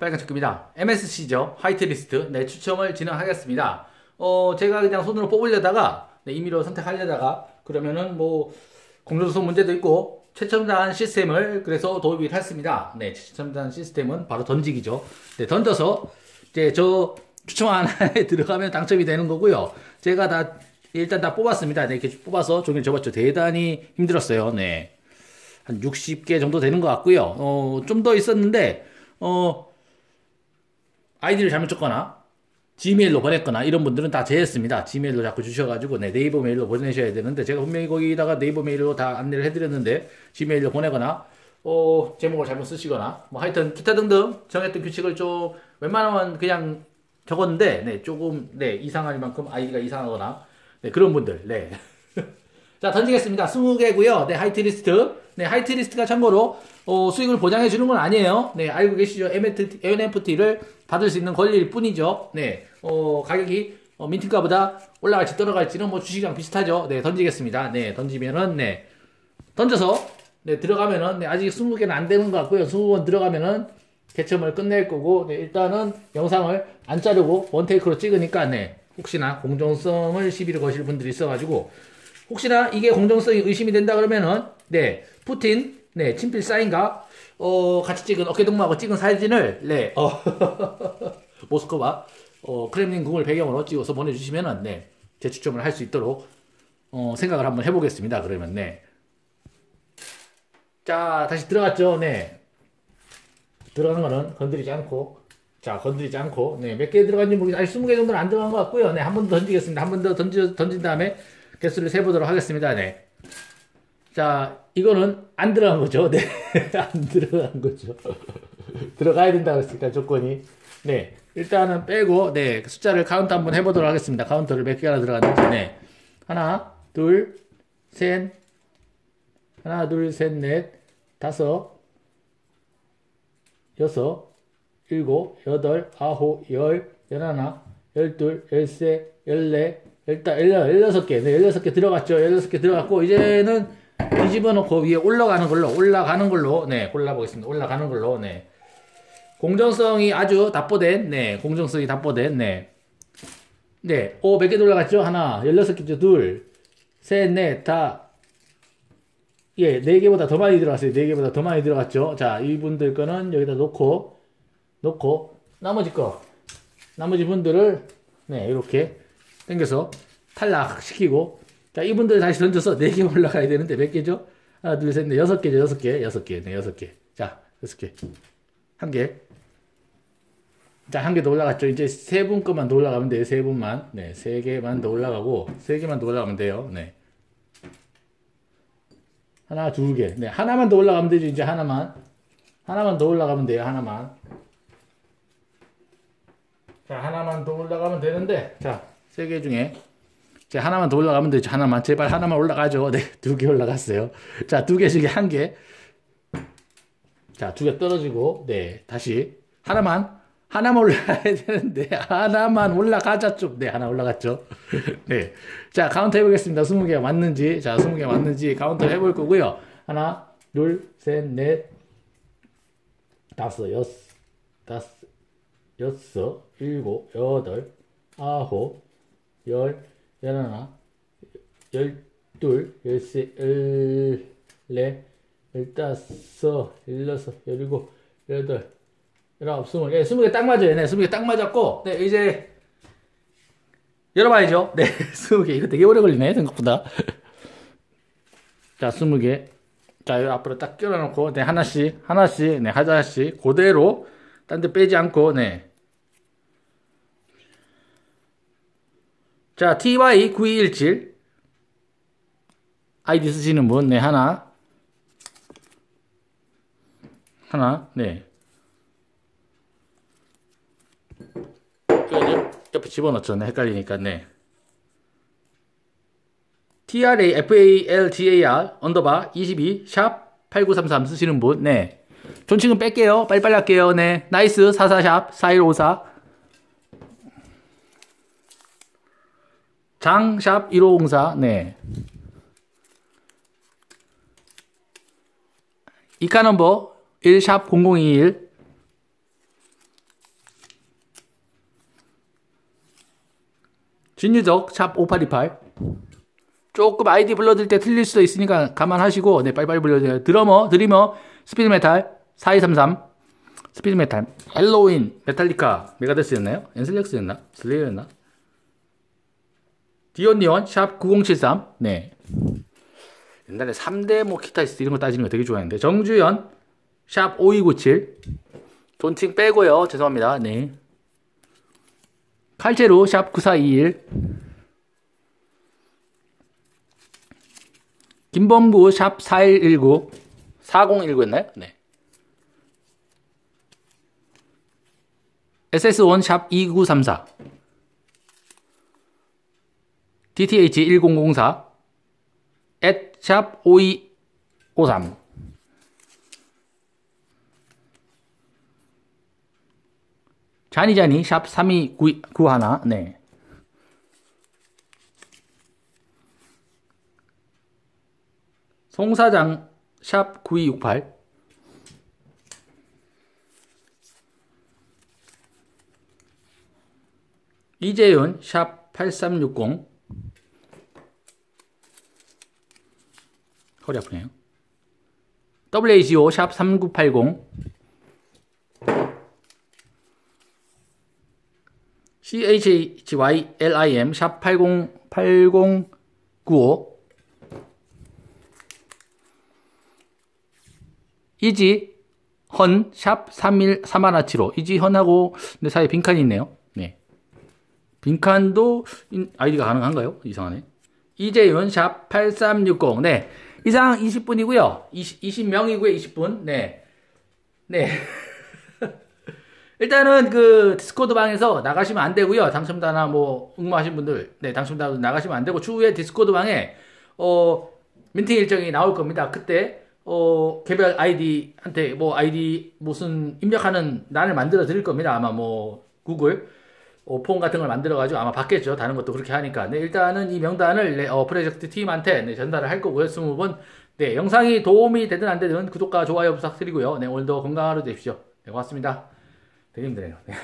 빨간 척입니다. MSC죠. 화이트리스트. 네, 추첨을 진행하겠습니다. 어, 제가 그냥 손으로 뽑으려다가, 네, 임의로 선택하려다가, 그러면은 뭐, 공정성 문제도 있고, 최첨단 시스템을 그래서 도입을 했습니다. 네, 최첨단 시스템은 바로 던지기죠. 네, 던져서, 이제 저 추첨 하나에 들어가면 당첨이 되는 거고요. 제가 다, 일단 다 뽑았습니다. 네, 이렇게 뽑아서 종이를 접었죠. 대단히 힘들었어요. 네. 한 60개 정도 되는 것 같고요. 어, 좀 더 있었는데, 어, 아이디를 잘못 줬거나, 지메일로 보냈거나, 이런 분들은 다 제했습니다. 지메일로 자꾸 주셔가지고, 네, 네이버 메일로 보내셔야 되는데, 제가 분명히 거기다가 네이버 메일로 다 안내를 해드렸는데, 지메일로 보내거나, 어, 제목을 잘못 쓰시거나, 뭐 하여튼, 기타 등등 정했던 규칙을 좀, 웬만하면 그냥 적었는데, 네, 조금, 네, 이상할 만큼 아이디가 이상하거나, 네, 그런 분들, 네. 자, 던지겠습니다. 20개고요. 네, 화이트리스트. 네, 화이트리스트가 참고로 어, 수익을 보장해 주는 건 아니에요. 네, 알고 계시죠? NFT를 받을 수 있는 권리일 뿐이죠. 네, 어, 가격이 어, mint가보다 올라갈지 떨어갈지는 뭐 주식이랑 비슷하죠. 네, 던지겠습니다. 네, 던지면은 네, 던져서 네, 들어가면은 네, 아직 20개는 안 되는 것 같고요. 20번 들어가면은 추첨을 끝낼 거고 네, 일단은 영상을 안 자르고 one take로 찍으니까 네, 혹시나 공정성을 시비를 거실 분들이 있어가지고 혹시나 이게 공정성이 의심이 된다 그러면은 네 푸틴 네 친필 사인과 어 같이 찍은 어깨동무하고 찍은 사진을 네 어, 모스크바 어 크렘린궁을 배경으로 찍어서 보내주시면은 네 재추첨을 할 수 있도록 어 생각을 한번 해보겠습니다. 그러면 네. 자 다시 들어갔죠. 네 들어간 거는 건드리지 않고 자 건드리지 않고 네 몇 개 들어간지 모르겠어요. 아직 20개 정도는 안 들어간 것 같고요. 네 한 번 더 던지겠습니다. 한 번 더 던진 다음에 개수를 세보도록 하겠습니다. 네. 자, 이거는 안 들어간 거죠. 네. 안 들어간 거죠. 들어가야 된다고 했으니까 조건이. 네. 일단은 빼고, 네. 숫자를 카운트 한번 해보도록 하겠습니다. 카운터를 몇 개나 들어갔는지. 네. 하나, 둘, 셋, 하나, 둘, 셋, 넷, 다섯, 여섯, 일곱, 여덟, 아홉, 열, 열하나, 열둘, 열세, 열네, 일단 16개, 네, 16개 들어갔죠. 16개 들어갔고, 이제는 뒤집어 놓고 위에 올라가는 걸로, 올라가는 걸로, 네, 골라보겠습니다. 올라가는 걸로, 네. 공정성이 아주 답보된, 네, 공정성이 답보된, 네. 네, 오, 몇 개 올라갔죠? 하나, 16개죠. 둘, 셋, 넷, 다, 예, 4개보다 더 많이 들어갔어요. 4개보다 더 많이 들어갔죠. 자, 이분들 거는 여기다 놓고, 놓고, 나머지 거, 나머지 분들을, 네, 이렇게 당겨서 탈락시키고 자 이분들 다시 던져서 4개 올라가야 되는데 몇 개죠? 하나 둘 셋 넷 여섯 개죠 여섯 개 여섯 개 네 여섯 개 자 여섯 개 한 개. 자, 한 개 더 올라갔죠. 이제 세 분 것만 더 올라가면 돼요. 세 분만. 네, 세 개만 더 올라가고, 세 개만 더 올라가면 돼요. 네. 하나, 두 개. 네, 하나만 더 올라가면 되죠. 이제 하나만. 하나만 더 올라가면 돼요. 하나만. 자, 하나만 더 올라가면 되는데, 자, 세 개 중에 이제 하나만 더 올라가면 되죠. 하나만 제발 하나만 올라가죠. 네, 두 개 올라갔어요. 자, 두개 중에 한 개. 자, 두 개 떨어지고 네, 다시 하나만 하나만 올라가야 되는데 하나만 올라가자 좀. 네, 하나 올라갔죠. 네. 자, 카운트 해 보겠습니다. 20개 맞는지. 자, 20개 맞는지 카운트 해볼 거고요. 하나, 둘, 셋, 넷, 다섯, 여섯, 다섯, 여섯, 일곱, 여덟, 아홉, 열, 열하나, 열둘, 열세, 열네, 열다섯, 열여섯, 열일곱, 열여덟, 열아홉, 스물. 예, 스무 개 딱 맞아요. 네, 스무 개 딱 맞았고, 네, 이제, 열어봐야죠. 네, 스무 개. 이거 되게 오래 걸리네, 생각보다. 자, 스무 개. 자, 요 앞으로 딱 끼워놓고, 네, 하나씩, 하나씩, 네, 하나씩, 그대로, 딴 데 빼지 않고, 네, 자, TY9217 아이디 쓰시는 분, 네, 하나. 하나, 네. 이거 옆에 집어넣죠. 네, 헷갈리니까, 네. TRA FALGAR 언더바 22 샵 8933 쓰시는 분, 네. 존칭은 뺄게요. 빨리빨리 할게요. 네. 나이스 44샵 4154 장샵 1504. 네. 이카 넘버 1샵 0021. 진유적 샵 5828. 조금 아이디 불러드릴 때 틀릴 수도 있으니까 감안하시고 네 빨리빨리 불러주세요. 드러머, dreamer, speed metal, 4233, speed metal, 헬로윈, 메탈리카, 메가데스였나요? 앤스랙스였나? 슬레이어였나? 디온니온 샵 9073. 네. 옛날에 3대 뭐 기타리스트 이런 거 따지는 거 되게 좋아했는데 정주연 샵 5297. 존칭 빼고요. 죄송합니다. 네. 칼제로 샵 9421. 김범구 샵 4119. 4019였나요? 네. SS1 샵 2934. DTH 1004 at 샵 5253 자니자니 샵 3291. 네. 송사장 샵 9268. 이재윤 샵 8360. 허리 아프네요. WAGO 샵 3980. CHHYLIM 샵 808095 이지 헌 샵 31, 3175 이지 헌하고 내 사이에 빈칸이 있네요. 네. 빈칸도 아이디가 가능한가요? 이상하네. 이재윤 샵 8360. 네. 이상 20분이고요. 20, 20명이고요. 20분. 네. 네. 일단은 그 디스코드 방에서 나가시면 안 되고요. 당첨자나 뭐 응모하신 분들, 네, 당첨자 나가시면 안 되고 추후에 디스코드 방에 어 minting 일정이 나올 겁니다. 그때 어 개별 아이디한테 뭐 아이디 무슨 입력하는 난을 만들어 드릴 겁니다. 아마 뭐 구글 어, 폼 같은 걸 만들어 가지고 아마 받겠죠. 다른 것도 그렇게 하니까. 네, 일단은 이 명단을 네, 어, 프로젝트 팀한테 네, 전달을 할 거고요. 20분. 네, 영상이 도움이 되든 안 되든 구독과 좋아요 부탁드리고요. 네, 오늘도 건강한 하루 되십시오. 네, 고맙습니다. 되게 힘드네요. 네.